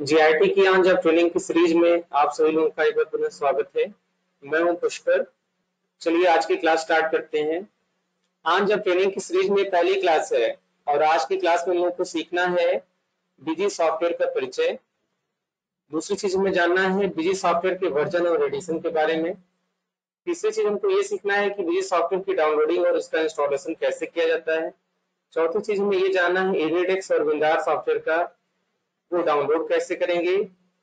GIT की आज जब ट्रेनिंग की सीरीज़ में आप सभी लोगों का एक बार पुनः स्वागत है। मैं हूँ पुष्कर। चलिए आज की क्लास स्टार्ट करते हैं। आज जब ट्रेनिंग की सीरीज़ में पहली क्लास है और आज की क्लास में लोगों को सीखना है बिज़ी सॉफ्टवेयर का परिचय। दूसरी चीज़ हमें जानना है बिज़ी सॉफ्टवेयर के वर्जन और एडिशन के बारे में। तीसरी चीज़ हमको ये सीखना है कि बिज़ी सॉफ्टवेयर की डाउनलोडिंग और उसका इंस्टॉलेशन कैसे किया जाता है। चौथी चीज़ हमें ये जानना है एरिडेक्स और विंदार सॉफ्टवेयर का वो डाउनलोड कैसे करेंगे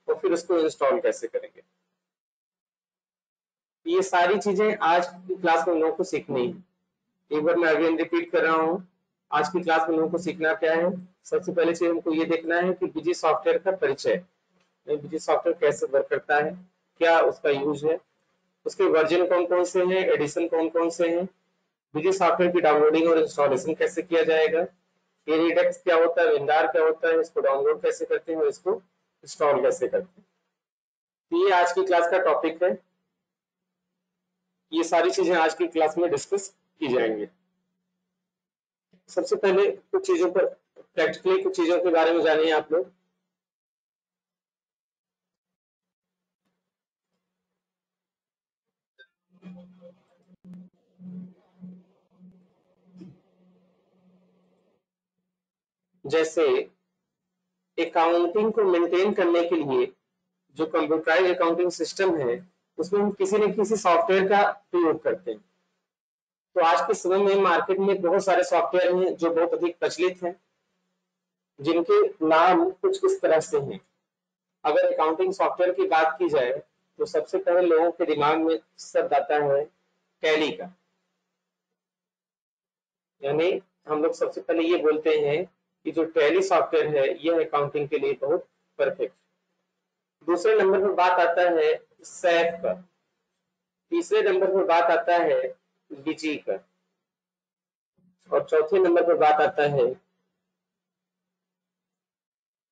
और फिर उसको इंस्टॉल कैसे करेंगे? ये सारी चीज़ें आज की क्लास में लोगों को सीखनी है। एक बार मैं अगेन रिपीट कर रहा हूँ। आज की क्लास में लोगों को सीखना क्या है? सबसे पहले चीज़ हमको ये देखना है कि बिज़ी सॉफ्टवेयर का परिचय। बिज़ी सॉफ्टवेयर कैसे वर्क करता है? क्या उसका यूज़ है? उसके वर्जन कौन कौन से हैं? एडिशन कौन कौन से हैं? बिज़ी सॉफ्टवेयर की डाउनलोडिंग और इंस्टॉलेशन कैसे किया जाएगा? रिडेक्स क्या होता है विंडार क्या होता है, इसको डाउनलोड कैसे करते हैं और इसको इंस्टॉल कैसे करते हैं। तो ये आज की क्लास का टॉपिक है। ये सारी चीज़ें आज की क्लास में डिस्कस की जाएँगे। सबसे पहले कुछ चीज़ों पर प्रैक्टिकली कुछ चीज़ों के बारे में जानिए आप लोग। जैसे अकाउंटिंग को मेंटेन करने के लिए जो कंप्यूटराइज अकाउंटिंग सिस्टम है, उसमें हम किसी न किसी सॉफ्टवेयर का प्रयोग करते हैं। तो आज के समय में मार्केट में बहुत सारे सॉफ्टवेयर हैं जो बहुत अधिक प्रचलित हैं, जिनके नाम कुछ इस तरह से हैं। अगर अकाउंटिंग सॉफ्टवेयर की बात की जाए तो सबसे पहले लोगों के दिमाग में शब्द आता है टैली का। यानी हम लोग सबसे पहले ये बोलते हैं कि जो टैली सॉफ्टवेयर है, यह अकाउंटिंग के लिए बहुत परफेक्ट दूसरे नंबर पर बात आता है सैफ का तीसरे नंबर पर बात आता है बिज़ी का और चौथे नंबर पर बात आता है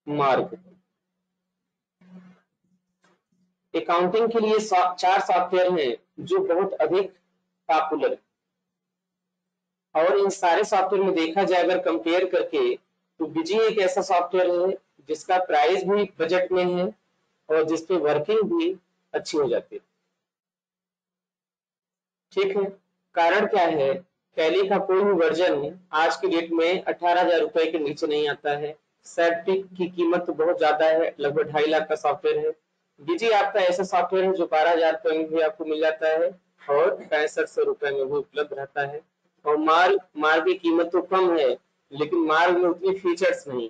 मार्ग अकाउंटिंग के लिए चार सॉफ्टवेयर हैं, जो बहुत अधिक पॉपुलर और इन सारे सॉफ्टवेयर में देखा जाए, अगर कंपेयर करके तो बिज़ी एक ऐसा सॉफ्टवेयर है, जिसका प्राइस भी बजट में है और जिसपे वर्किंग भी अच्छी हो जाती है। ठीक है? कारण क्या है? टैली का कोई भी वर्जन आज की डेट में अठारह हज़ार रुपए के नीचे नहीं आता है। सेप्टिक की कीमत तो बहुत ज़्यादा है, लगभग ढाई लाख का सॉफ्टवेयर है। बिज़ी आपका ऐसा सॉफ्टवेयर है जो बारह हज़ार रुपए में भी आपको मिल जाता है और पैंसठ सौ रुपए में भी उपलब्ध रहता है। और माल माल की कीमत तो कम है लेकिन मार्ग में उतनी फीचर्स नहीं।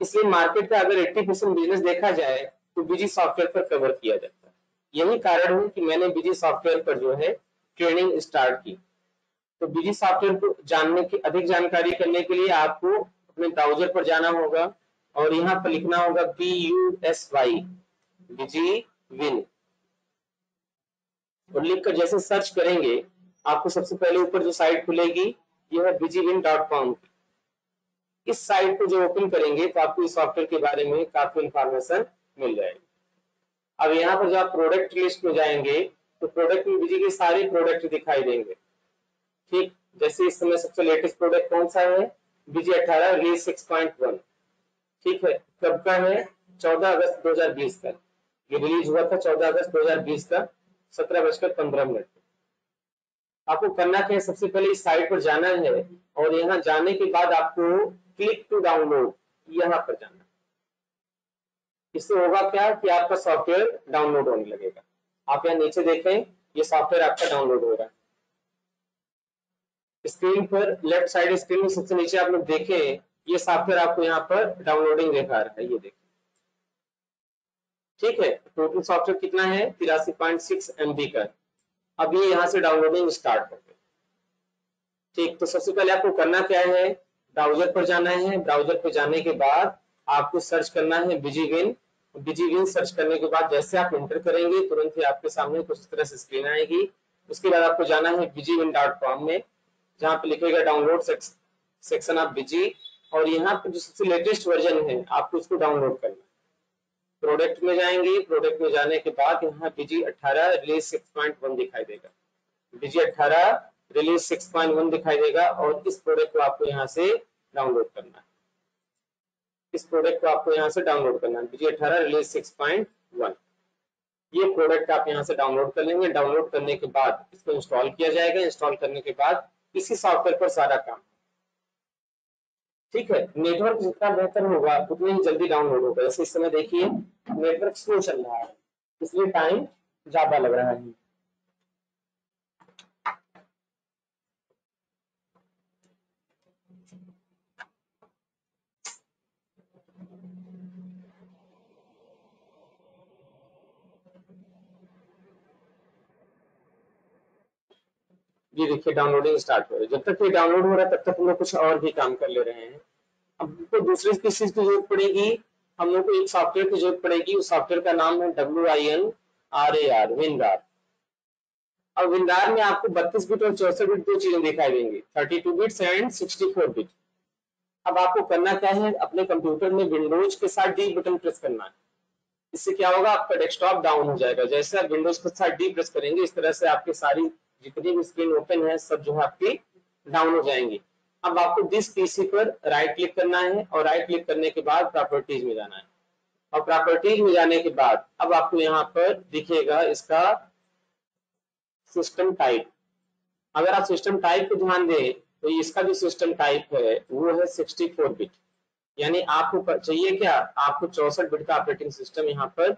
इसलिए मार्केट का अगर 80 परसेंट बिज़नेस देखा जाए तो बिज़ी सॉफ्टवेयर पर कवर किया जाता है। यही कारण है कि मैंने बिज़ी सॉफ्टवेयर पर जो है ट्रेनिंग स्टार्ट की। तो बिज़ी सॉफ्टवेयर को जानने की, अधिक जानकारी करने के लिए आपको अपने ब्राउज़र पर जाना होगा और यहाँ पर लिखना होगा B U S Y busy win और लिखकर जैसे सर्च करेंगे, आपको सबसे पहले ऊपर जो साइट खुलेगी यह बिजीविन डॉट कॉम इस साइट को जो ओपन करेंगे तो आपको इस सॉफ्टवेयर के बारे में काफ़ी इंफॉर्मेशन मिल जाएगी। अब यहाँ पर जब आप प्रोडक्ट लिस्ट में जाएँगे तो प्रोडक्ट में बिज़ी के सारे प्रोडक्ट दिखाई देंगे। ठीक, जैसे इस समय सबसे लेटेस्ट प्रोडक्ट कौन सा है? बीजी अठारह रिलीज़ सिक्स पॉइंट वन ठीक है, कब का है? चौदह अगस्त दो हज़ार बीस का। ये रिलीज़ हुआ था चौदह अगस्त दो हज़ार बीस का, सत्रह बजकर पंद्रह मिनट। आपको करना क्या है? सबसे पहले इस साइट पर जाना है और यहाँ जाने के बाद आपको क्लिक टू डाउनलोड यहाँ पर जाना इससे होगा क्या कि आपका सॉफ्टवेयर डाउनलोड होने लगेगा। आप यहाँ नीचे देखें, ये सॉफ्टवेयर आपका डाउनलोड हो रहा है। स्क्रीन पर लेफ़्ट साइड स्क्रीन में सबसे नीचे आप लोग देखें, ये सॉफ्टवेयर आपको यहाँ पर डाउनलोडिंग दिखा रहा है, ये देखिए ठीक है? टोटल सॉफ्टवेयर कितना है? तिरासी पॉइंट सिक्स एमबी का। अब ये यहाँ से डाउनलोडिंग स्टार्ट हो गई। ठीक तो सबसे पहले आपको करना क्या है? ब्राउज़र पर जाना है। ब्राउज़र पर जाने के बाद आपको सर्च करना है बिजीविन बिजीविन सर्च करने के बाद जैसे आप इंटर करेंगे, तुरंत ही आपके सामने कुछ तरह से स्क्रीन आएगी। उसके बाद आपको जाना है बिजीविन डॉट कॉम में, जहाँ पे लिखेगा डाउनलोड सेक्शन ऑफ़ बिज़ी और यहाँ पे जो सबसे लेटेस्ट वर्जन है, आपको उसको डाउनलोड करना प्रोडक्ट में जाएँगे। प्रोडक्ट में जाने के बाद यहाँ बीजी 18 रिलीज़ 6.1 दिखाई देगा। बीजी 18 रिलीज़ 6.1 दिखाई देगा और इस प्रोडक्ट को आपको यहाँ से डाउनलोड करना है। इस प्रोडक्ट को आपको यहाँ से डाउनलोड करना है। बीजी अठारह रिलीज़ सिक्स पॉइंट वन ये प्रोडक्ट आप यहाँ से डाउनलोड कर लेंगे। डाउनलोड करने के बाद इसको इंस्टॉल किया जाएगा। इंस्टॉल करने के बाद इसी सॉफ्टवेयर पर सारा काम ठीक है नेटवर्क जितना बेहतर होगा, उतनी ही जल्दी डाउनलोड होगा। इस समय देखिए नेटवर्क स्लो चल रहा है, इसलिए टाइम ज़्यादा लग रहा है। ये देखिए डाउनलोडिंग स्टार्ट हो रही है। जब तक ये डाउनलोड हो रहा है, तब तक हम लोग कुछ और भी काम कर ले रहे हैं। अब तो दूसरी किस चीज़ की ज़रूरत पड़ेगी? हम लोग को एक सॉफ्टवेयर की ज़रूरत पड़ेगी। उस सॉफ्टवेयर का नाम है W I N R A R WinRAR अब विंदार में आपको बत्तीस बिट और चौसठ बिट दो चीज़ें दिखाई देंगी। Thirty two bits and sixty four bit अब आपको करना क्या है? अपने कंप्यूटर में विंडोज़ के साथ डी बटन प्रेस करना है। इससे क्या होगा? आपका डेस्कटॉप डाउन हो जाएगा। जैसे आप विंडोज़ के साथ डी प्रेस करेंगे, इस तरह से आपकी सारी जितनी भी स्क्रीन ओपन है, सब जो है आपकी डाउन हो जाएँगी। अब आपको दिस पीसी पर राइट क्लिक करना है और राइट क्लिक करने के बाद प्रॉपर्टीज़ में जाना है। और प्रॉपर्टीज़ में जाने के बाद अब आपको यहाँ पर दिखेगा इसका सिस्टम टाइप अगर आप सिस्टम टाइप को ध्यान दें तो इसका जो सिस्टम टाइप है, वो है 64 बिट यानी आपको चाहिए क्या? आपको चौसठ बिट का ऑपरेटिंग सिस्टम यहाँ पर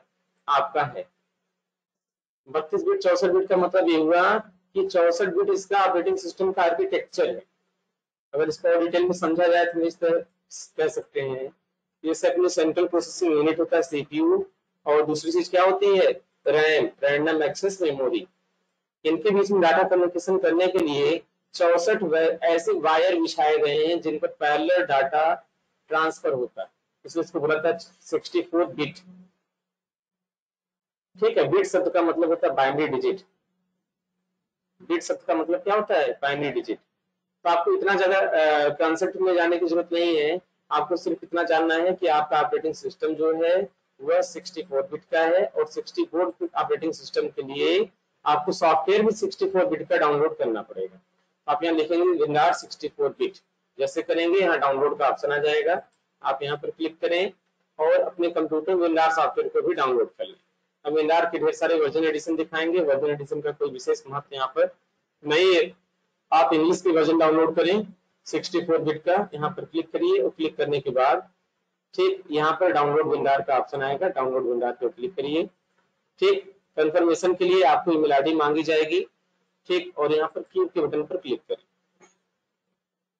आपका है। बत्तीस बिट चौसठ बिट का मतलब ये हुआ कि चौसठ बिट इसका ऑपरेटिंग सिस्टम का आर्किटेक्चर है। अगर इसको डिटेल में समझा जाए तो इस तरह कह सकते हैं। जैसे अपनी सेंट्रल प्रोसेसिंग यूनिट होता है सीपीयू और दूसरी चीज़ क्या होती है? रैम रैंडम एक्सेस मेमोरी इनके बीच में डाटा कम्युनिकेशन करने के लिए चौसठ ऐसे वायर बिछाए गए हैं जिन पर पैरेलल डाटा ट्रांसफ़र होता है। इसलिए इसको बोला था सिक्सटी बिट ठीक है बिट शब्द का मतलब होता है बाइनरी डिजिट बिट शब्द का मतलब क्या होता है बाइनरी डिजिट तो आपको इतना ज़्यादा कॉन्सेप्ट में जाने की ज़रूरत नहीं है। आपको सिर्फ़ इतना जानना है कि आपका ऑपरेटिंग सिस्टम जो है, वह 64 बिट का है और 64 बिट ऑपरेटिंग सिस्टम के लिए आपको सॉफ्टवेयर भी 64 बिट का डाउनलोड करना पड़ेगा। आप यहाँ लिखेंगे विंडार 64 बिट जैसे करेंगे, यहाँ डाउनलोड का ऑप्शन आ जाएगा। आप यहाँ पर क्लिक करें और अपने कंप्यूटर विंडार सॉफ्टवेयर को भी डाउनलोड कर लें। अब विंडार के ढेर सारे वर्जन एडिशन दिखाएँगे। वर्जन एडिशन का कोई विशेष महत्व यहाँ पर नहीं है। आप इंग्लिश के वर्जन डाउनलोड करें 64 बिट का। यहाँ पर क्लिक करिए और क्लिक करने के बाद ठीक यहाँ पर डाउनलोड विंडार का ऑप्शन आएगा। डाउनलोड विंडार पर क्लिक करिए। ठीक कंफर्मेशन के लिए आपको ईमेल आईडी मांगी जाएगी। ठीक, और यहाँ पर क्लिक के बटन पर क्लिक करें।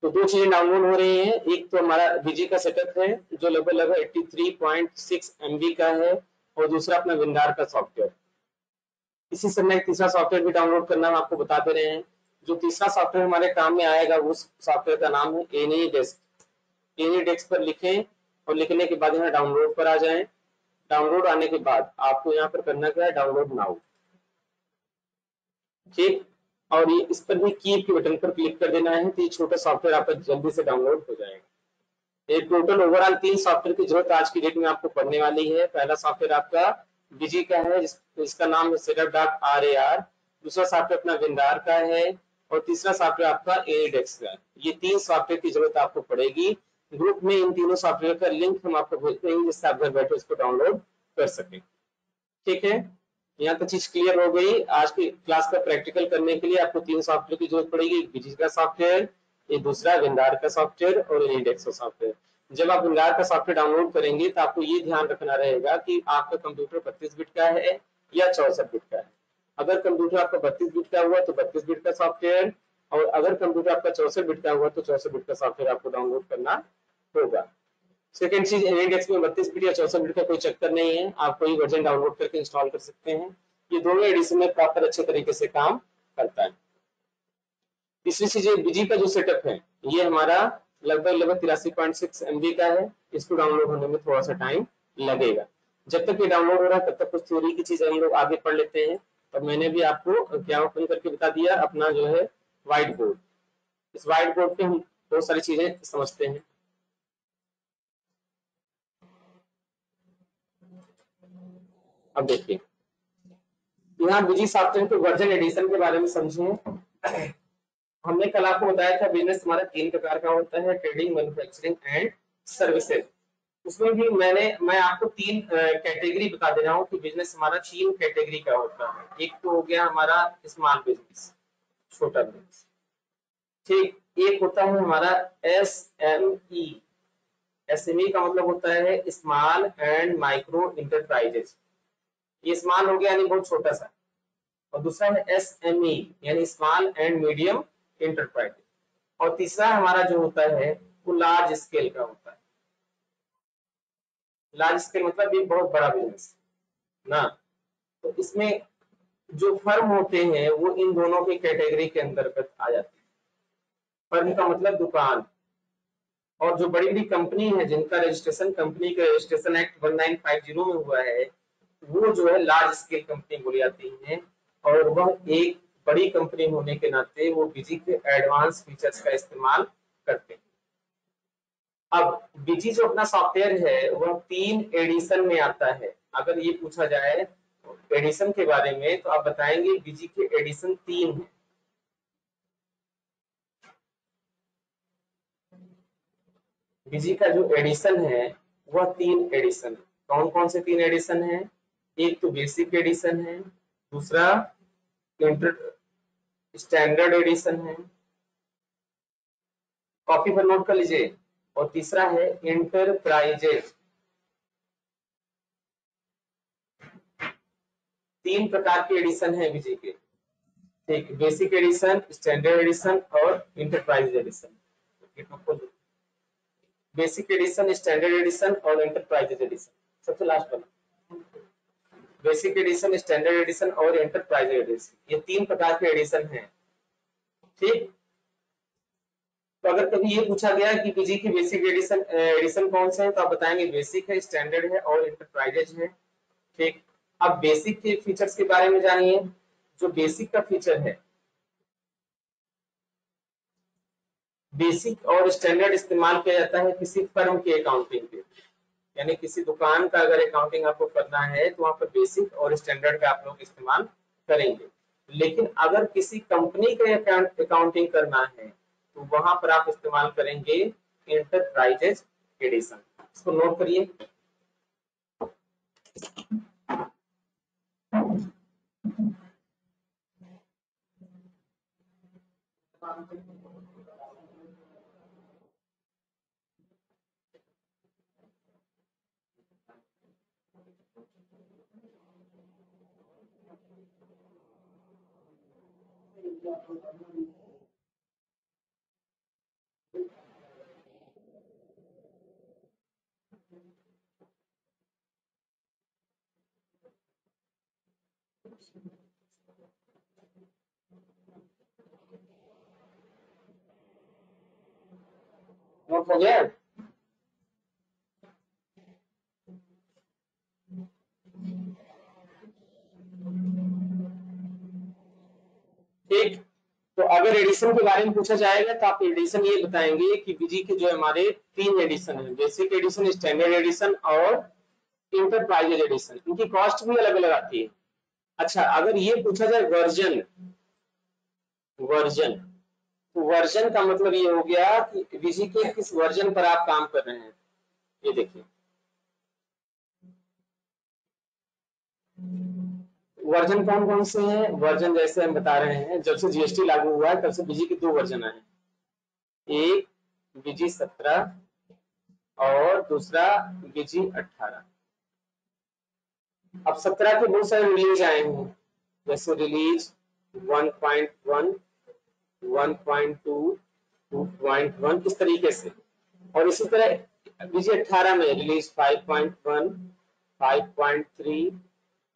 तो दो चीज़ें डाउनलोड हो रही हैं। एक तो हमारा बीजी का सेटअप है, जो लगभग लगभग 83.6 एमबी का है। और दूसरा अपना विंदार का सॉफ्टवेयर इसी समय तीसरा सॉफ्टवेयर भी डाउनलोड करना हम आपको बताते रहे हैं। जो तीसरा सॉफ्टवेयर हमारे काम में आएगा उस सॉफ्टवेयर का नाम है एनी डेस्क एनी डेस्क पर लिखें और लिखने के बाद यहाँ डाउनलोड पर आ जाएँ। डाउनलोड आने के बाद आपको यहाँ पर करना क्या है? डाउनलोड नाउ ठीक और ये इस पर भी कीप के बटन पर क्लिक कर देना है तो ये छोटा सॉफ्टवेयर आपका जल्दी से डाउनलोड हो जाएगा। एक टोटल ओवरऑल तीन सॉफ्टवेयर की ज़रूरत आज की डेट में आपको पढ़ने वाली है। पहला सॉफ्टवेयर आपका बिज़ी का है जिसका नाम है setup dot R A R दूसरा सॉफ्टवेयर अपना विंदार का है और तीसरा सॉफ्टवेयर आपका एडेक्स का। ये तीन सॉफ्टवेयर की ज़रूरत आपको पड़ेगी। ग्रुप में इन तीनों सॉफ्टवेयर का लिंक हम आपको भेज देंगे जिससे आप घर बैठे उसको डाउनलोड कर सकें। ठीक है? यहाँ तक चीज़ क्लियर हो गई। आज की क्लास का प्रैक्टिकल करने के लिए आपको तीन सॉफ्टवेयर की ज़रूरत पड़ेगी। बिज़ी का सॉफ्टवेयर ये दूसरा विंदार का सॉफ्टवेयर और इंडेक्स का सॉफ्टवेयर जब आप विंदार का सॉफ्टवेयर डाउनलोड करेंगे तो आपको ये ध्यान रखना रहेगा कि आपका कंप्यूटर बत्तीस बिट का है या चौसठ बिट का है। अगर कंप्यूटर आपका बत्तीस बिट का हुआ तो बत्तीस बिट का सॉफ्टवेयर और अगर कंप्यूटर आपका चौसठ बिट का हुआ तो चौसठ बिट का सॉफ्टवेयर आपको डाउनलोड करना होगा। सेकेंड चीज़ इंडेक्स में बत्तीस बिट या चौसठ बिट का कोई चक्कर नहीं है, आप कोई वर्जन डाउनलोड करके इंस्टॉल कर सकते हैं। ये दोनों एडिशन में प्रॉपर अच्छे तरीके से काम करता है। तीसरी चीज़ बिज़ी का जो सेटअप है, ये हमारा लगभग लगभग तिरासी पॉइंट सिक्स एमबी का है। इसको डाउनलोड होने में थोड़ा सा टाइम लगेगा। जब तक ये डाउनलोड हो रहा है, तब तक कुछ थ्योरी की चीज़ें हम लोग आगे पढ़ लेते हैं। और मैंने भी आपको क्या ओपन करके बता दिया, अपना जो है व्हाइट बोर्ड इस व्हाइट बोर्ड पे हम बहुत सारी चीज़ें समझते हैं। अब देखिए। यहाँ बिज़ी सॉफ्टवेयर के वर्जन एडिशन के बारे में समझिए हमने कल आपको बताया था बिज़नेस हमारा तीन प्रकार का होता है ट्रेडिंग मैन्युफैक्चरिंग एंड सर्विसेज़ उसमें भी मैंने, मैं आपको तीन कैटेगरी बता दे रहा हूँ कि बिज़नेस हमारा तीन कैटेगरी का होता है। एक तो हो गया हमारा स्मॉल बिज़नेस छोटा बिज़नेस ठीक, एक होता है हमारा S M E S M E का मतलब होता है स्मॉल एंड माइक्रो इंटरप्राइजेस ये स्मॉल हो गया, यानी बहुत छोटा सा। और दूसरा है एस एम ई यानी स्मॉल एंड मीडियम इंटरप्राइज और तीसरा हमारा जो होता है, वो लार्ज स्केल का होता है। लार्ज स्केल मतलब एक बहुत बड़ा बिज़नेस ना? तो इसमें जो फर्म होते हैं, वो इन दोनों के कैटेगरी के अंतर्गत आ जाते हैं। फर्म का मतलब दुकान। और जो बड़ी बड़ी कंपनी है, जिनका रजिस्ट्रेशन कंपनी का रजिस्ट्रेशन एक्ट 1950 में हुआ है, वो जो है लार्ज स्केल कंपनी बोली जाती है। और वह एक बड़ी कंपनी होने के नाते वो बिज़ी के एडवांस फीचर्स का इस्तेमाल करते हैं। अब बीजी जो अपना सॉफ्टवेयर है, वह तीन एडिशन में आता है। अगर ये पूछा जाए एडिशन के बारे में तो आप बताएँगे बीजी के एडिशन तीन है। बीजी का जो एडिशन है, वह तीन एडिशन कौन कौन से तीन एडिशन है? एक तो बेसिक एडिशन है, दूसरा स्टैंडर्ड एडिशन है। कॉपी पर नोट कर लीजिए। और तीसरा है इंटरप्राइजेज तीन प्रकार के एडिशन है विजय के। ठीक बेसिक एडिशन स्टैंडर्ड एडिशन और enterprise edition basic edition standard edition और इंटरप्राइज एडिशन सबसे लास्ट वाला। बेसिक एडिशन, स्टैंडर्ड एडिशन और एंटरप्राइज एडिशन ये तीन प्रकार के एडिशन हैं। ठीक? तो अगर कभी ये पूछा गया कि पीजी की बेसिक एडिशन एडिशन कौन से हैं तो आप बताएँगे बेसिक है, स्टैंडर्ड है और इंटरप्राइजेज है। ठीक? अब बेसिक के फीचर्स के बारे में जानिए। जो बेसिक का फीचर है, बेसिक और स्टैंडर्ड इस्तेमाल किया जाता है किसी फर्म के अकाउंटिंग के यानी किसी दुकान का अगर अकाउंटिंग आपको करना है तो वहाँ पर बेसिक और स्टैंडर्ड का आप लोग इस्तेमाल करेंगे। लेकिन अगर किसी कंपनी का अकाउंटिंग करना है तो वहाँ पर आप इस्तेमाल करेंगे इंटरप्राइजेज एडिशन इसको नोट करिए। नोट गया ठीक तो अगर एडिशन के बारे में पूछा जाएगा तो आप एडिशन ये बताएँगे कि विजी के जो हमारे तीन एडिशन है, बेसिक एडिशन, स्टैंडर्ड एडिशन और इंटरप्राइजेज एडिशन। इनकी कॉस्ट भी अलग अलग आती है। अच्छा अगर ये पूछा जाए वर्जन वर्जन तो वर्जन का मतलब ये हो गया कि बीजी के किस वर्जन पर आप काम कर रहे हैं? ये देखिए। वर्जन कौन कौन से हैं? वर्जन जैसे हम बता रहे हैं, जब से जीएसटी लागू हुआ है, तब से बीजी के दो वर्जन आए एक बीजी सत्रह और दूसरा बीजी अठारह। अब सत्रह के बहुत सारे रिलीज़ आए हैं। जैसे रिलीज़ 1.1 1.2 2.1 इस तरीके से? और इसी तरह, बीजी अठारह में रिलीज़ 5.1 5.3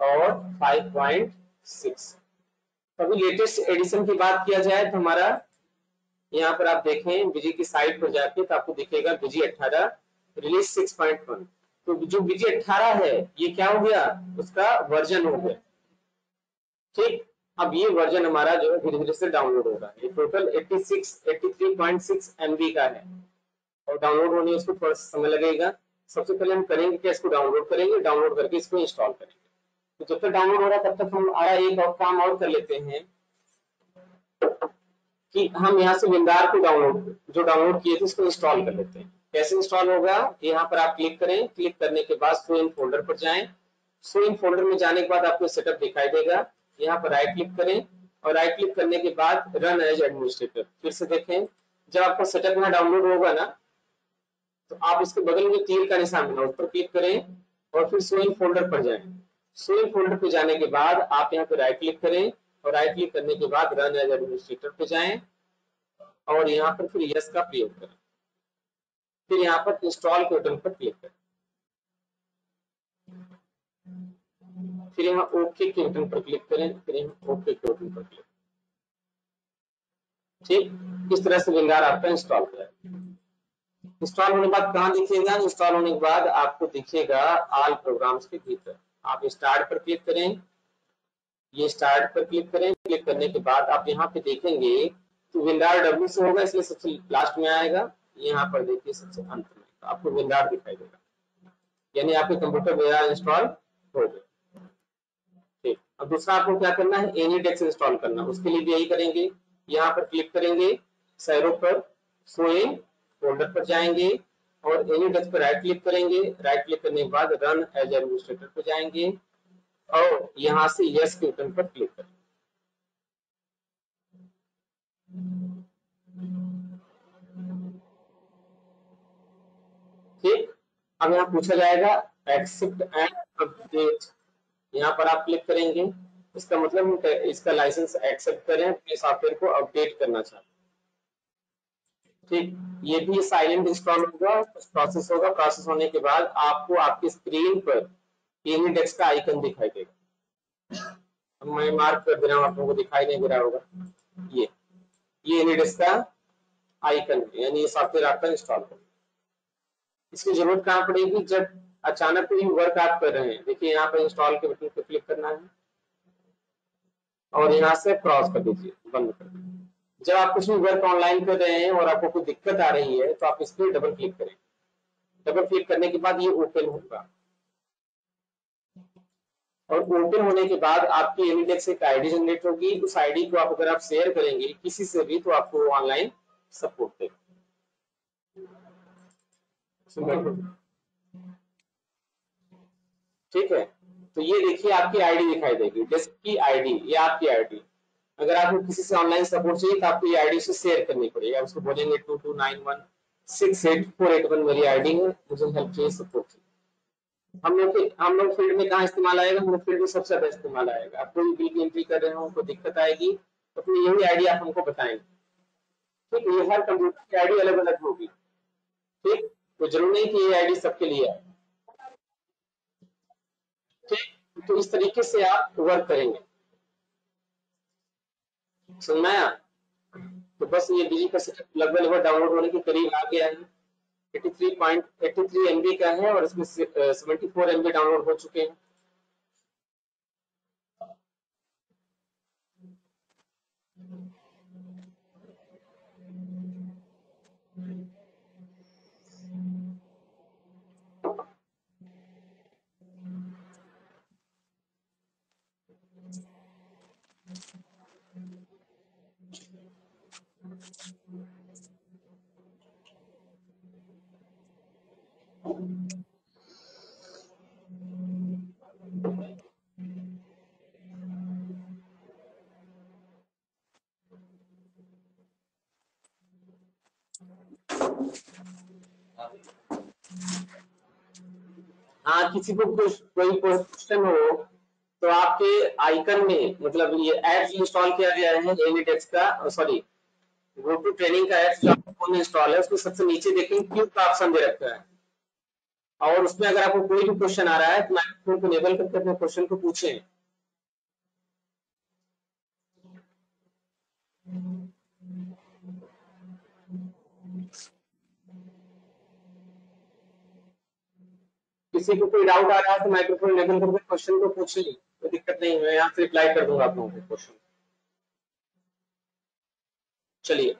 और 5.6 अभी लेटेस्ट एडिशन की बात किया जाए तो हमारा, यहाँ पर आप देखें, बीजी की साइट पर जाके तो आपको दिखेगा बीजी 18 रिलीज़ 6.1 तो जो बीजी 18 है, ये क्या हो गया? उसका वर्जन हो गया। ठीक? अब ये वर्जन हमारा जो है, धीरे धीरे से डाउनलोड हो रहा है। ये टोटल 86 83.6 एमबी का है। और डाउनलोड होने उसको थोड़ा समय लगेगा। सबसे पहले हम करेंगे क्या इसको डाउनलोड करेंगे? डाउनलोड करके इसको इंस्टॉल करेंगे। तो जब तक डाउनलोड हो रहा है, तब तक हम आया एक और काम और कर लेते हैं कि हम यहाँ से विंदार को डाउनलोड जो डाउनलोड किए थे, उसको इंस्टॉल कर लेते हैं। कैसे इंस्टॉल होगा, यहाँ पर आप क्लिक करें। क्लिक करने के बाद इन फोल्डर पर जाएँ। इन फोल्डर में जाने के बाद आपको सेटअप दिखाई देगा। यहाँ पर राइट क्लिक करें और राइट क्लिक करने के बाद रन एज एडमिनिस्ट्रेटर फिर से देखें, जब आपका सेटअप यहाँ डाउनलोड होगा ना तो आप इसके बगल में तीर का निशान बना उस पर क्लिक करें और फिर इन फोल्डर पर जाए। इन फोल्डर पर जाने के बाद आप यहाँ पे राइट क्लिक करें और राइट क्लिक करने के बाद रन एज एडमिनिस्ट्रेटर पे जाएँ और यहाँ पर फिर यस का प्रयोग करें। फिर यहाँ पर इंस्टॉल के बटन पर क्लिक करें। फिर यहाँ ओके के बटन पर क्लिक करें, फिर यहाँ ओके के बटन पर क्लिक ठीक? इस तरह से विंगार आपका इंस्टॉल हो इंस्टॉल होने के बाद कहाँ दिखेगा? इंस्टॉल होने के बाद आपको दिखेगा ऑल प्रोग्राम्स के भीतर। आप स्टार्ट पर क्लिक करें। ये स्टार्ट पर क्लिक करें। क्लिक करने के बाद आप यहाँ पे देखेंगे तो विंडार डब्ल्यू से होगा, इसलिए सबसे लास्ट में आएगा। यहाँ पर देखिए सबसे अंत में तो आपको विंडार दिखाई देगा। यानी आपके कंप्यूटर विंडार इंस्टॉल हो गए ठीक, अब दूसरा आपको क्या करना है? एनी डेक्स इंस्टॉल करना। उसके लिए भी यही करेंगे। यहाँ पर क्लिक करेंगे सैरो पर सोए फोल्डर पर जाएँगे और एनी डेस्क पर राइट क्लिक करेंगे। राइट क्लिक करने के बाद रन एज एडमिनिस्ट्रेटर पर जाएँगे और यहाँ से यस के बटन पर क्लिक करें ठीक? अब यहाँ पूछा जाएगा एक्सेप्ट एंड अपडेट यहाँ पर आप क्लिक करेंगे। इसका मतलब इसका लाइसेंस एक्सेप्ट करें, अपने सॉफ्टवेयर को अपडेट करना चाहते ठीक? ये भी साइलेंट इंस्टॉल होगा प्रोसेस होगा। प्रोसेस होने के बाद आपको आपकी स्क्रीन पर एनीडेक्स का आइकन दिखाई देगा। अब मैं मार्क कर दे रहा हूँ, आप लोगों को दिखाई नहीं दे रहा होगा। ये ये एनीडेक्स का आइकन यानी ये सॉफ्टवेयर आपका इंस्टॉल हो इसकी ज़रूरत कहाँ पड़ेगी? जब अचानक कोई वर्क आप कर रहे हैं। देखिए, यहाँ पर इंस्टॉल के बटन पर क्लिक करना है। और यहाँ से क्रॉस कर दीजिए, बंद कर दीजिए। जब आप कुछ भी वर्क ऑनलाइन कर रहे हैं और आपको कोई दिक्कत आ रही है तो आप इस पर डबल क्लिक करें। डबल क्लिक करने के बाद ये ओपन होगा। और ओपन होने के बाद आपकी एमिडेक्स एक आईडी जनरेट होगी। उस आईडी को आप अगर आप शेयर करेंगे किसी से भी तो आपको ऑनलाइन सपोर्ट देगा। ठीक है? तो ये देखिए आपकी आईडी दिखाई देगी। डेस्क की आईडी ये आपकी आईडी अगर आपको किसी से ऑनलाइन सपोर्ट चाहिए तो आपको ये आईडी से शेयर करनी पड़ेगी। आप उसको बोलेंगे two two nine one six eight four eight one मेरी आईडी है, मुझे हेल्प चाहिए सपोर्ट चाहिए हम लोग हम लोग फ़ील्ड में कहाँ इस्तेमाल आएगा? हम लोग फ़ील्ड में सबसे ज़्यादा इस्तेमाल आएगा। आप कोई बिल की एंट्री कर रहे हो उनको दिक्कत आएगी तो अपनी यही आईडी आप हमको बताएँगे। ठीक? है हर कंप्यूटर की आईडी अलग अलग होगी। ठीक? तो ज़रूरी नहीं कि ये आईडी सबके लिए है। ठीक? तो इस तरीके से आप वर्क करेंगे। समझ तो बस ये डिजी का सेटअप लगभग लगभग डाउनलोड होने के करीब आ गया है। 83.83 एमबी का है और इसमें 74 एमबी डाउनलोड हो चुके हैं। हाँ किसी को कुछ, कोई क्वेश्चन हो तो आपके आइकन में मतलब ये एप्स इंस्टॉल किया गया है एनीटेक्स का सॉरी गो टू ट्रेनिंग का एप्स जो आपको इंस्टॉल है, उसको सबसे नीचे देखें क्यू का ऑप्शन दे रखा है। और उसमें अगर आपको कोई भी क्वेश्चन आ रहा है तो माइक्रोफोन को इनेबल करके अपने क्वेश्चन को पूछें। किसी को कोई डाउट आ रहा है तो माइक्रोफोन इनेबल करके क्वेश्चन को पूछ। ली कोई दिक्कत नहीं है यहाँ से रिप्लाई कर दूँगा आप लोगों के क्वेश्चन चलिए।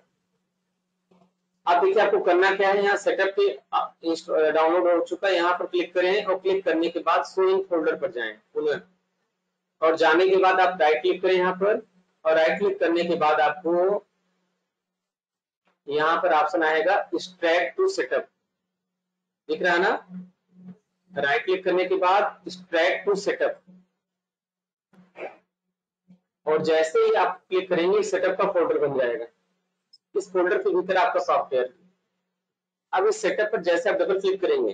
अब देखिए आपको करना क्या है, यहाँ सेटअप पे डाउनलोड हो चुका है, यहाँ पर क्लिक करें और क्लिक करने के बाद इन फोल्डर पर जाएँ पुनः और जाने के बाद आप राइट क्लिक करें यहाँ पर, और राइट क्लिक करने के बाद आपको यहाँ पर ऑप्शन आएगा स्ट्रैक टू सेटअप दिख रहा है ना? राइट क्लिक करने के बाद स्ट्रैक टू सेटअप और जैसे ही आप क्लिक करेंगे सेटअप का फोल्डर बन जाएगा। इस फोल्डर के भीतर आपका सॉफ्टवेयर अब इस सेटअप पर जैसे आप डबल क्लिक करेंगे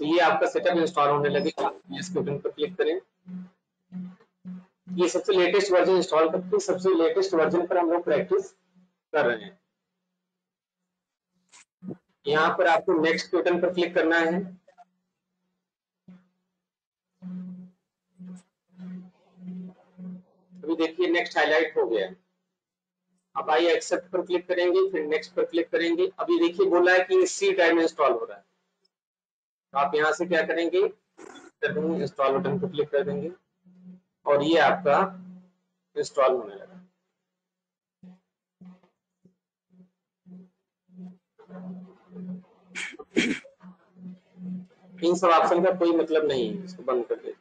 तो ये आपका सेटअप इंस्टॉल होने लगेगा। इस बटन पर क्लिक करें। ये सबसे लेटेस्ट वर्जन इंस्टॉल करके सबसे लेटेस्ट वर्जन पर हम लोग प्रैक्टिस कर रहे हैं। यहाँ पर आपको नेक्स्ट बटन पर क्लिक करना है। अभी देखिए नेक्स्ट हाईलाइट हो गया। अब आइए एक्सेप्ट पर क्लिक करेंगे, फिर नेक्स्ट पर क्लिक करेंगे। अभी देखिए बोला है कि सी टाइम इंस्टॉल हो रहा है। तो आप यहाँ से क्या करेंगे? इंस्टॉल बटन पर क्लिक कर देंगे। और ये आपका इंस्टॉल होने लगा। इन सब ऑप्शन का कोई मतलब नहीं है, इसको बंद कर दे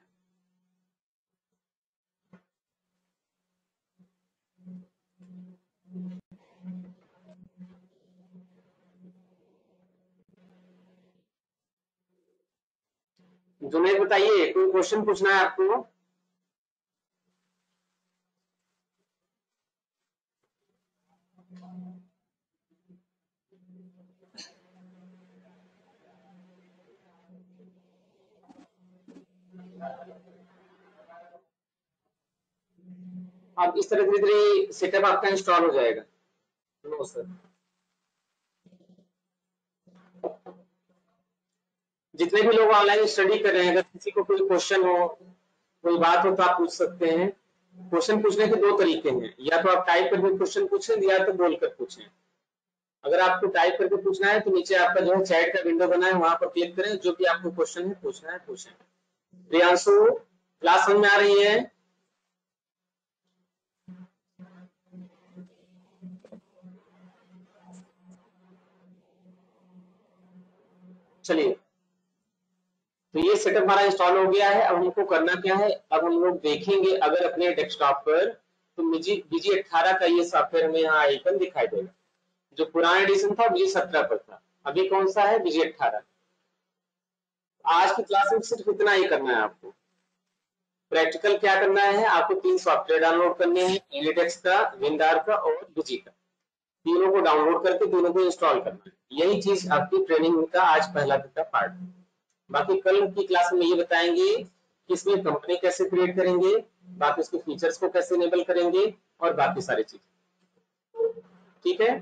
जुनेद बताइए, कोई क्वेश्चन पूछना है आपको? अब इस तरह धीरे धीरे सेटअप आपका इंस्टॉल हो जाएगा। नो सर जितने भी लोग ऑनलाइन स्टडी कर रहे हैं, अगर किसी को कोई क्वेश्चन हो, कोई बात हो तो आप पूछ सकते हैं। क्वेश्चन पूछने के दो तरीके हैं। या तो आप टाइप करके क्वेश्चन पूछें, या तो बोलकर पूछें। अगर आपको टाइप करके पूछना है तो नीचे आपका जो है चैट का विंडो बना है, वहाँ पर क्लिक करें। जो भी आपको क्वेश्चन है, पूछना है, पूछें। प्रियांशु क्लास समझ में आ रही है? चलिए। तो ये सेटअप हमारा इंस्टॉल हो गया है। अब हमको करना क्या है? अब हम लोग देखेंगे अगर अपने डेस्कटॉप पर तो बीजी अट्ठारह का ये सॉफ्टवेयर हमें यहाँ आइकन दिखाई देगा, जो पुराना एडिशन था बीजी सत्रह पर था। अभी कौन सा है? बीजी अट्ठारह। आज की क्लास में सिर्फ़ इतना ही करना है आपको। प्रैक्टिकल क्या करना है? आपको तीन सॉफ्टवेयर डाउनलोड करने हैं एलिटेक्स का विंडार का और बीजी का। तीनों को डाउनलोड करके, तीनों को इंस्टॉल करना है। यही चीज़ आपकी ट्रेनिंग का आज पहला पार्ट है। बाकी कल की क्लास में ये बताएँगे कि इसमें कंपनी कैसे क्रिएट करेंगे, बाकी उसके फीचर्स को कैसे इनेबल करेंगे और बाकी सारी चीज़ें। ठीक है?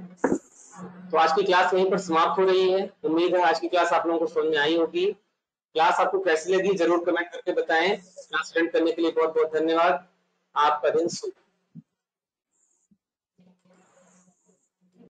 तो आज की क्लास यहीं पर समाप्त हो रही है। उम्मीद है आज की क्लास आप लोगों को समझ में आई होगी। क्लास आपको कैसी लगी ज़रूर कमेंट करके बताएँ। क्लास अटेंड करने के लिए बहुत बहुत धन्यवाद। आपका दिन शुभ